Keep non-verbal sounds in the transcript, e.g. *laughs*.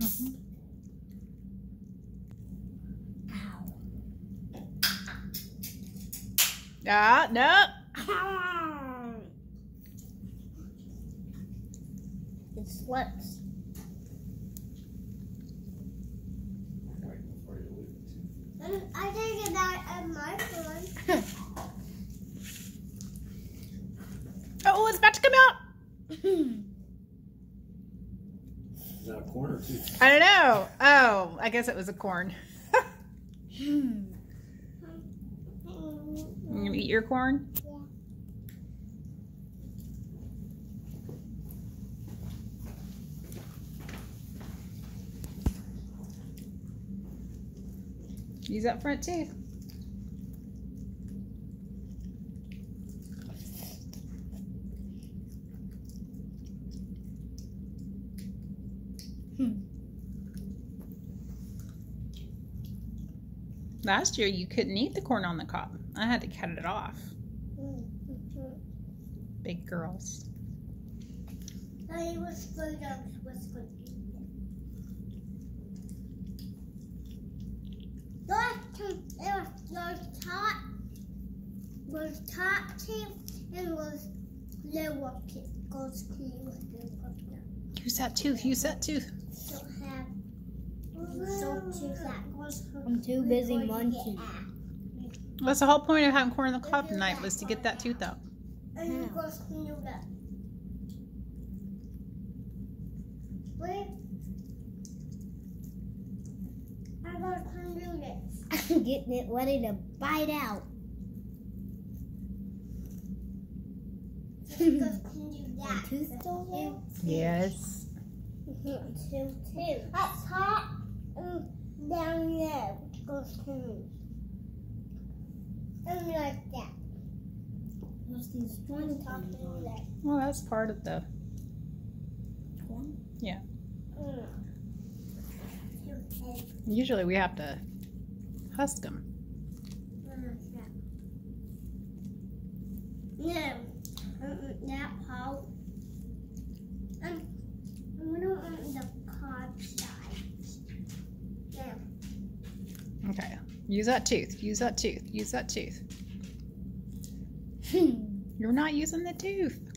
Mm-hmm. Ah, no. It slips. I think about a microphone. *laughs* Oh, it's about to come out. *laughs* Is that a corn or two? I don't know. Oh, I guess it was a corn. *laughs* You gonna eat your corn? Yeah. Use that front tooth. Last year you couldn't eat the corn on the cob. I had to cut it off. Big girls. I was good of was good. Last time it was was top was top team and was lower team goes that tooth. Use that tooth. So have so to that goes I'm too busy munching. That's the whole point of having corn on the cob tonight was to get that tooth out. And it goes clean that. Wait. I got to do this. I'm getting it ready to bite out. Because can do that. tooth still Yes. Two, two. Up top and down there goes two. And like that. What's these One top and there. Well, that's part of the. Mm. Two, two. Usually we have to husk them. No, um, that part. Um, we don't want the card side. No. Okay. Use that tooth. Use that tooth. Use that tooth. Hmm. You're not using the tooth.